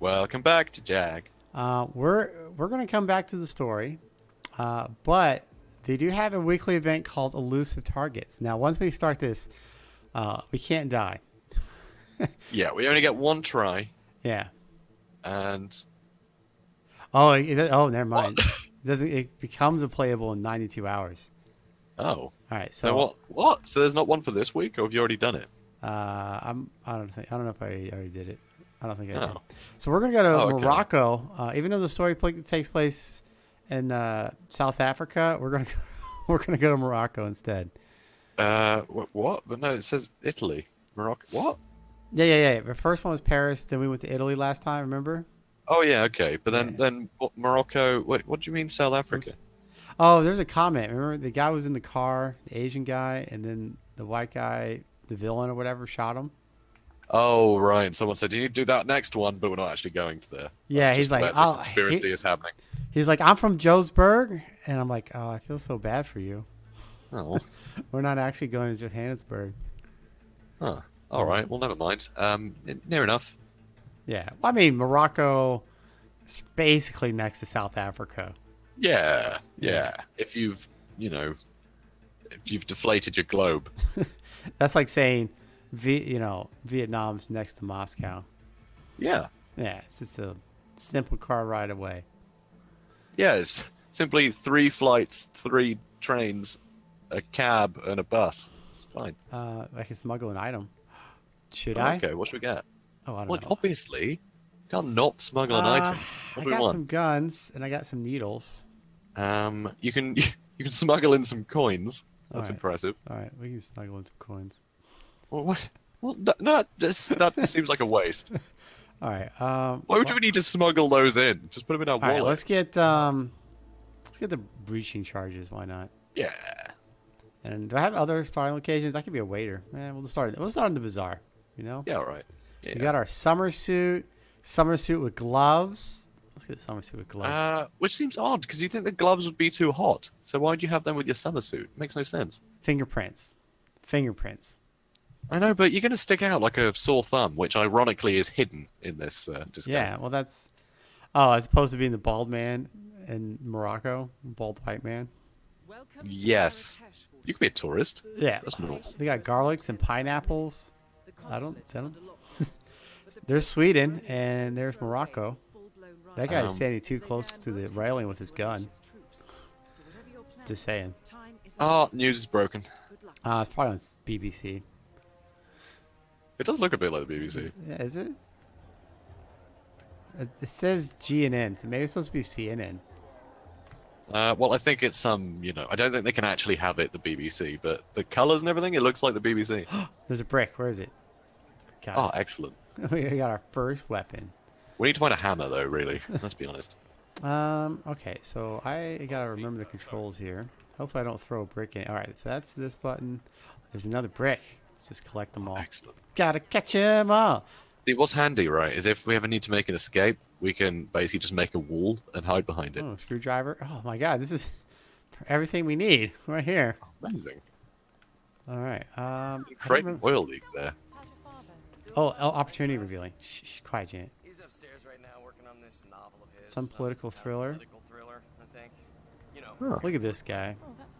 Welcome back to Jag. Uh, we're we're gonna come back to the story, uh, but they do have a weekly event called Elusive Targets. Now, once we start this, uh, we can't die. Yeah, we only get one try, Yeah. and Oh, it, oh, never mind. It doesn't it becomes a playable in 92 hours? oh, All right, so so what? What? So there's not one for this week, or have you already done it? Uh, I'm. I don't think. I don't know if I already did it. I don't think I did. Oh. So we're gonna go to Oh, okay. Morocco. Uh, even though the story pla takes place in uh, South Africa, we're gonna we're gonna go to Morocco instead. Uh, what? But no, it says Italy, Morocco. What? Yeah, yeah, yeah. The first one was Paris. Then we went to Italy last time. Remember? Oh yeah, okay. But then, Yeah. then what, Morocco. Wait, what do you mean South Africa? Oh, there's a comment. Remember the guy was in the car, the Asian guy, and then the white guy, the villain or whatever, shot him. Oh right. Someone said you need to do that next one, but we're not actually going to there. Yeah, That's he's like, "Oh, conspiracy he- is happening. He's like, I'm from Johannesburg, and I'm like, oh, I feel so bad for you. Oh, We're not actually going to Johannesburg. huh. All right. Well, never mind. Um, near enough. Yeah. Well, I mean, Morocco is basically next to South Africa. Yeah, yeah. If you've, you know, if you've deflated your globe. That's like saying, v- you know, Vietnam's next to Moscow. Yeah. Yeah, it's just a simple car ride away. Yeah, it's simply three flights, three trains, a cab, and a bus. It's fine. Uh, I can smuggle an item. Should Oh, I? okay, what should we get? Oh, I don't Well, know. obviously, can't not smuggle an Uh, item. I What we got want? some guns and I got some needles. Um, you can you can smuggle in some coins. That's impressive. All right, we can smuggle in some coins. Well, what? Well, no, no just, that seems like a waste. All right. Um, Why would we need to smuggle those in? Just put them in our all right, wallet. let's get um, let's get the breaching charges. Why not? Yeah. And do I have other starting locations? I could be a waiter. Man, we'll just start. We'll start in the bazaar. You know. Yeah, all right. Yeah. We got our summer suit, summer suit with gloves. Let's get the summer suit with gloves. Uh, which seems odd because you think the gloves would be too hot. So why'd you have them with your summer suit? Makes no sense. Fingerprints. Fingerprints. I know, but you're going to stick out like a sore thumb, which ironically is hidden in this uh, disguise. Yeah, well, that's. Oh, as opposed to being the bald man in Morocco, bald white man. Yes. You could be a tourist. Yeah, That's normal. they got garlics and pineapples. I don't. They don't there's Sweden and there's Morocco. That guy's Um, standing too close to the railing with his gun. Just saying. Oh, news is broken. Uh, it's probably on BBC. It does look a bit like the BBC. Yeah, is it? It it says GNN, so maybe it's supposed to be CNN. Uh, well, I think it's some, you know, I don't think they can actually have it the BBC, but the colours and everything, it looks like the BBC. There's a brick. Where is it? Got oh, excellent. we got our first weapon. We need to find a hammer, though, really. Let's be honest. Um. Okay. So I gotta remember the controls here. Hopefully I don't throw a brick in. All right. So that's this button. There's another brick. Let's just collect them all. Excellent. Gotta catch them all. See, what's handy, right, is if we ever need to make an escape, we can basically just make a wall and hide behind it. Oh, screwdriver. Oh my God. This is everything we need right here. Amazing. All right. Um. I don't Create an remember- oil leak there. Oh, oh, opportunity revealing. Shh, shh, quiet, Janet. He's upstairs right now working on this novel of his. Some political thriller. Political thriller, I think. You know. Huh. Look at this guy. Oh, that's nice.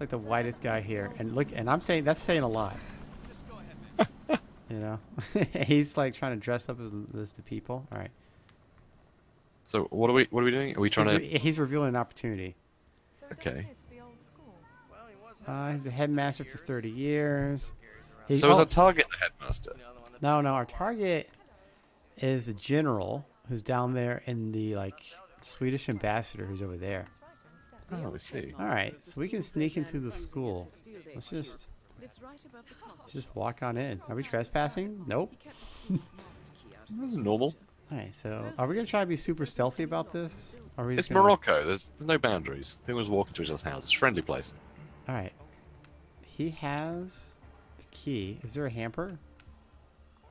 It's like the whitest guy here. And look, and I'm saying that's saying a lot. you know, he's like trying to dress up as this to people. All right. So what are we what are we doing? Are we trying He's, to he's revealing an opportunity. Okay. don't the old school. Well, he was. Uh, he's a headmaster for 30 years. He- So is oh, our target the headmaster? The other one that no, no, our target is the general who's down there in the like Swedish ambassador who's over there. Oh, I see. All right, so we can sneak into the school. Let's just Lives right above the car. let's just walk on in. Are we trespassing? Nope. He kept the school's master key out of This is normal. All right, so are we gonna try to be super stealthy about this? Are we It's gonna- Morocco. There's there's no boundaries. People just walk into each other's house. It's a friendly place. All right. He has the key. Is there a hamper?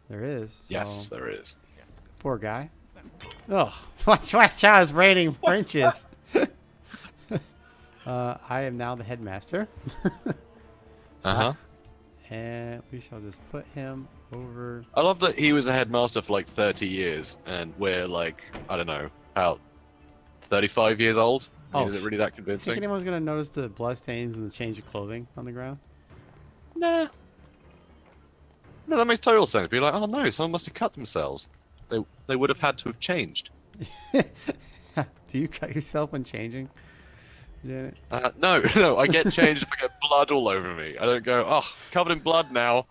There is. So Yes, there is. Poor guy. Oh, watch, watch out! It's raining wrenches. Uh, I am now the headmaster. So Uh huh. And we shall just put him over. I love that he was a headmaster for like 30 years, and we're like, I don't know, how 35 years old. Oh, is it really that convincing? Think anyone's gonna notice the bloodstains and the change of clothing on the ground? Nah. No, that makes total sense. Be like, oh no, someone must have cut themselves. They they would have had to have changed. Do you cut yourself when changing, Janet? Uh, no, no, I get changed if I get blood all over me. I don't go, oh, covered in blood now.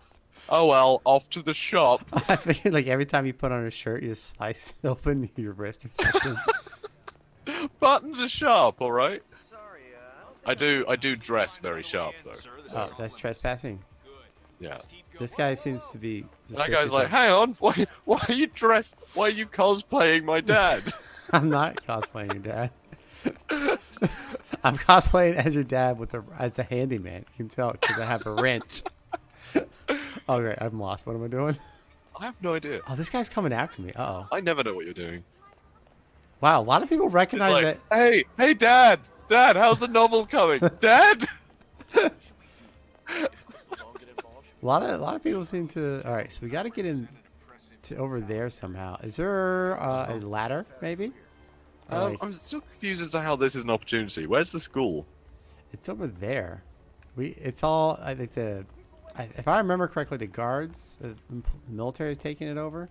Oh well, off to the shop. I figured like every time you put on a shirt, you just slice open your wrist or something. Buttons are sharp, all right. Sorry, uh, I do, I do dress very sharp though. oh, that's trespassing. Yeah. This guy seems to be. That guy's like, of- hang on, why, why are you dressed? Why are you cosplaying my dad? I'm not cosplaying your dad. I'm cosplaying as your dad with a as a handyman. You can tell because I have a wrench. Oh, okay, I'm lost. What am I doing? I have no idea. Oh, this guy's coming after me. Uh oh. I never know what you're doing. Wow, a lot of people recognize like, that. hey, hey, dad, dad, how's the novel coming? dad. A lot of a lot of people seem to. All right, so we got to get in to over there somehow. Is there uh, a ladder, maybe? Um, like, I'm still confused as to how this is an opportunity. Where's the school? it's over there. We. It's all. I think the. I, if I remember correctly, the guards, the military is taking it over.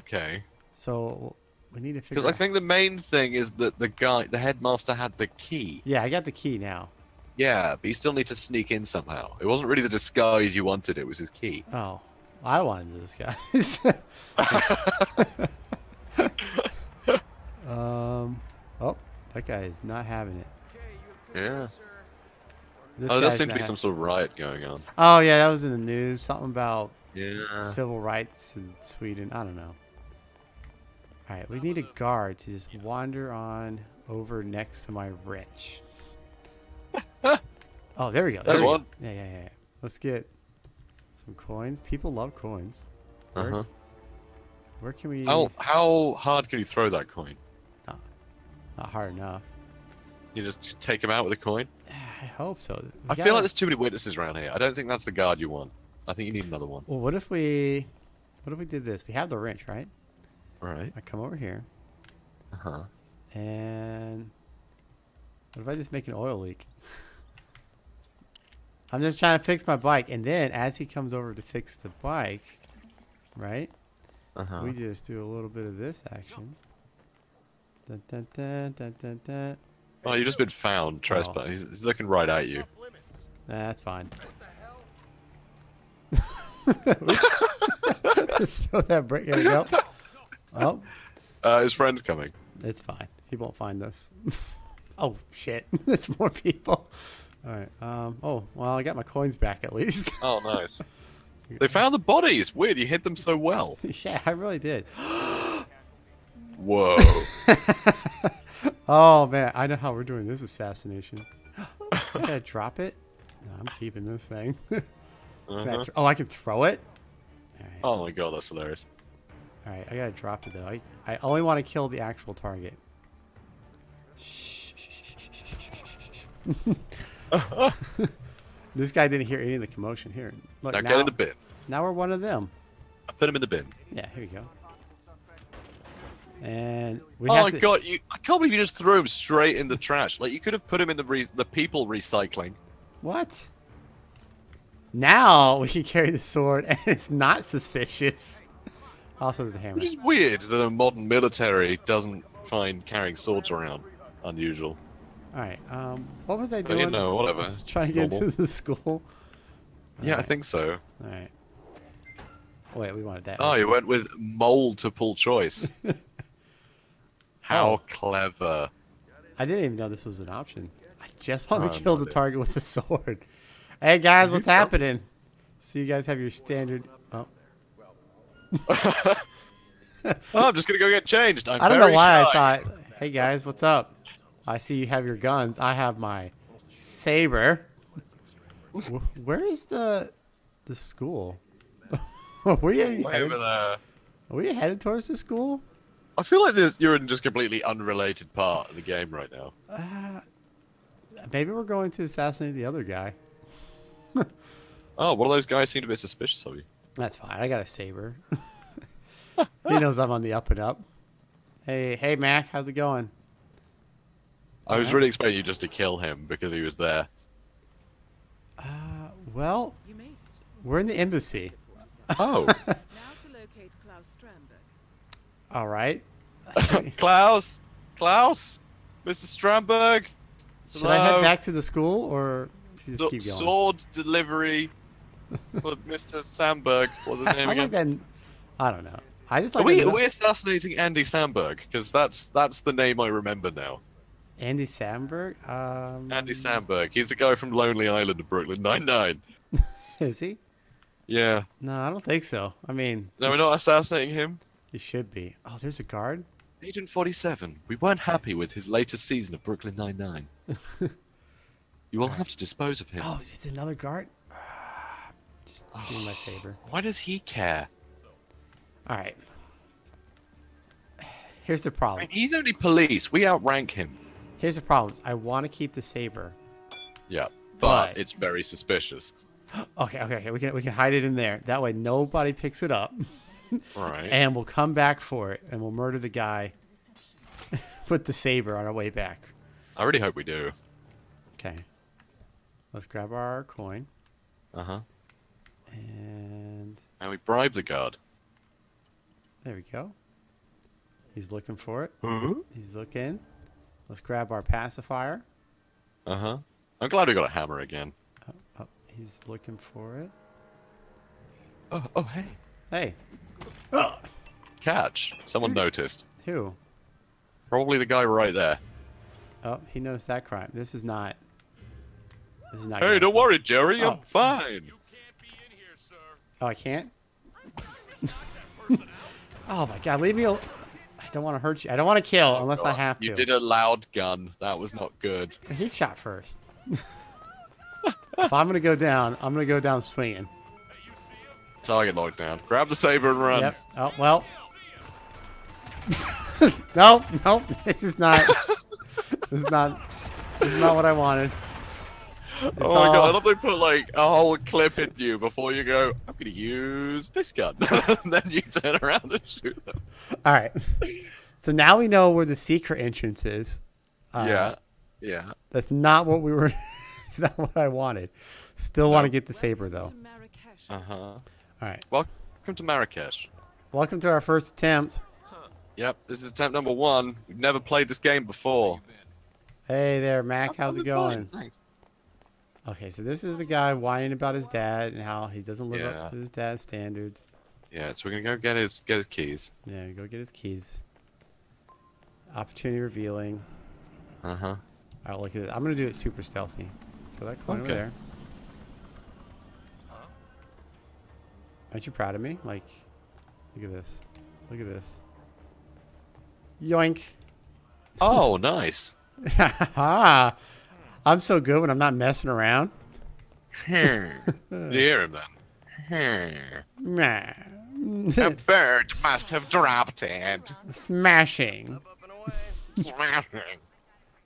Okay. So we need to figure. Because I think the main thing is that the guy, the headmaster, had the key. Yeah, I got the key now. Yeah, but you still need to sneak in somehow. It wasn't really the disguise you wanted; it was his key. Oh, I wanted this guys. um. Oh, that guy is not having it. Yeah. This Oh, there seems to be some sort of riot going on. Oh yeah, that was in the news. Something about Yeah. civil rights in Sweden. I don't know. All right, we need a guard to just wander on over next to my wrench. oh, there we go. There's there we go. one. Yeah, yeah, yeah. Let's get some coins. People love coins. Uh huh. Where can we? How how hard can you throw that coin? Not hard enough. You just take him out with a coin. I hope so. We I feel gotta- like there's too many witnesses around here. I don't think that's the guard you want. I think you need another one. Well, what if we? What if we did this? We have the wrench, right? All right. I come over here, Uh huh. and what if I just make an oil leak? I'm just trying to fix my bike, and then as he comes over to fix the bike, right? Uh huh. We just do a little bit of this action. Dun, dun, dun, dun, dun, dun. Oh, you've just been found trespassing. He's, he's looking right at you. Nah, that's fine. Just throw that brick. There we go. Oh, Uh, his friend's coming. it's fine. He won't find us. oh shit! There's more people. All right. Um. Oh well, I got my coins back at least. Oh, nice. they found the bodies. Weird. You hid them so well. yeah, I really did. Whoa. Oh man, I know how we're doing this assassination. Can I drop it? No, I'm keeping this thing. Can Uh-huh. thr- oh, I can throw it. Right. Oh my god, that's hilarious. All right, I gotta drop it though. I, I only want to kill the actual target. this guy didn't hear any of the commotion here. Look, Now now, get in the bin. now we're one of them. I put him in the bin. Yeah, here you go. And we oh my to, god, you, I can't believe you just threw him straight in the trash. Like you could have put him in the re- the people recycling. What? Now we can carry the sword and it's not suspicious. Also, there's a hammer. Which is weird that a modern military doesn't find carrying swords around unusual. All right. Um, what was I doing? you know, whatever. Trying to get normal. into the school. Yeah, I think so. All right. Wait, we wanted that. Oh, you went with multiple choice. How Oh. clever. I didn't even know this was an option. I just want Oh, to kill the target with a sword. Hey guys, what's happening? So you guys have your standard. Oh, Oh, I'm just gonna go get changed. I'm I don't know why shy. I thought. Hey guys, what's up? I see you have your guns. I have my saber. Where is the the school? were you Way headed, over there. headed towards the school? I feel like this, you're in just completely unrelated part of the game right now. Maybe we're going to assassinate the other guy. Oh, one of those guys seemed a bit suspicious of you. That's fine. I got a saber. he knows I'm on the up and up. Hey, hey, Mac, how's it going? I was Alright. really expecting you just to kill him because he was there. Uh, well, You made it. we're in the embassy. Oh, Now to locate Claus Strandberg. All right. Claus, Claus, Mr. Strandberg. Should I head back to the school or should we So- just keep going? sword delivery for Mr. Sandberg. What's his name like again? I don't know. I just Are like we, are we assassinating Andy Sandberg? Because that's that's the name I remember now. Andy Samberg. Um, Andy Sandberg. He's the guy from Lonely Island of Brooklyn Nine Nine. Is he? Yeah. No, I don't think so. I mean, No, we're not assassinating him. He should be. Oh, there's a guard. Agent 47. We weren't happy with his latest season of Brooklyn Nine Nine. you will have to dispose of him. Oh, it's another guard. Ah, Just give me my saber. Why does he care? All right. Here's the I problem. mean, he's only police. We outrank him. Here's the problem. I want to keep the saber. Yeah, but But- it's very suspicious. Okay, okay, okay. We can we can hide it in there. That way nobody picks it up, Right. and we'll come back for it, and we'll murder the guy with the saber on our way back. I really hope we do. Okay. Let's grab our coin Uh huh. and And we bribe the guard. there we go. He's looking for it. Uh He's looking. Let's grab our pacifier. Uh huh. I'm glad we got a hammer again. Oh, he's looking for it. Oh, oh, hey. Hey, oh. Catch. Someone noticed. who? Probably the guy right there. Oh, he noticed that crime. This is not. This is not. Hey, don't worry, Jerry. Oh. I'm fine. Oh, I can't. oh my God! Leave me. Al- I don't want to hurt you. I don't want to kill oh, unless I have to. You did a loud gun. That was not good. He shot first. if I'm gonna go down, I'm gonna go down swinging. Target locked down. Grab the saber and run. Yep. Oh well. no, no, this is not. this is not. This is not what I wanted. It's Oh my god, I all- love they put like a whole clip in you before you go, I'm gonna use this gun. and then you turn around and shoot them. All right. So now we know where the secret entrance is. Uh, yeah. Yeah. That's not what we were. it's not what I wanted. Still want to get the saber though. To Marrakesh. Uh huh. All right. Welcome to Marrakesh. Welcome to our first attempt. Yep, this is attempt number one. We've never played this game before. Hey there, Mac. How's I'm it fine, going? Thanks. Okay, so this is the guy whining about his dad and how he doesn't live Yeah. up to his dad's standards. Yeah, so we're gonna go get his get his keys. Yeah, go get his keys. Opportunity revealing. Uh huh. All right, look at it. I'm gonna do it super stealthy. Put that coin over there. Aren't you proud of me? Like, look at this. Look at this. Yoink. Oh, nice. I'm so good when I'm not messing around. Hear him then? A bird must have dropped it. Smashing. Away.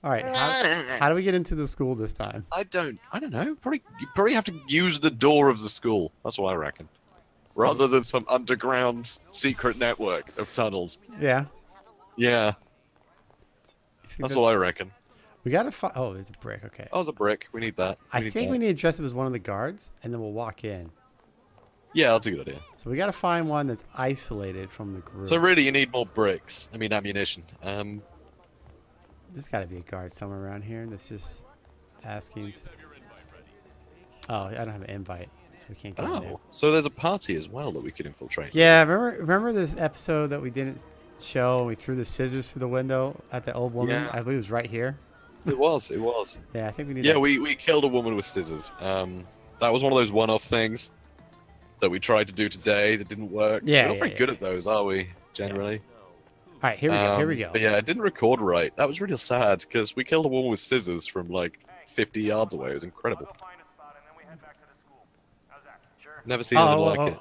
All right. How, how do we get into the school this time? I don't. I don't know. Probably you probably have to use the door of the school. That's what I reckon. Rather than some underground secret network of tunnels. Yeah. Yeah, that's that- what I reckon. We gotta find. Oh, there's a brick. Okay. Oh, there's a brick. We need that. I need think that. we need to dress up as one of the guards, and then we'll walk in. Yeah, that's a good idea. So we gotta find one that's isolated from the group. So really, you need more bricks. I mean, ammunition. Um, There's got to be a guard somewhere around here that's just asking. to- Oh, I don't have an invite, so we can't go in there. oh, so there's a party as well that we could infiltrate. Yeah, remember remember this episode that we didn't show? We threw the scissors through the window at the old woman. Yeah. I believe it was right here. it was. It was. Yeah, I think we need. Yeah, to- we, we killed a woman with scissors. Um, that was one of those one-off things that we tried to do today that didn't work. Yeah, we're not yeah, very yeah. good at those, are we? Generally. All right, here we go. Here we Um, go. But yeah, it didn't record right. That was really sad because we killed a woman with scissors from like 50 yards away. It was incredible. Go find a spot and then we head back to the school. How's that? Sure. Never seen Oh, anything like oh, it.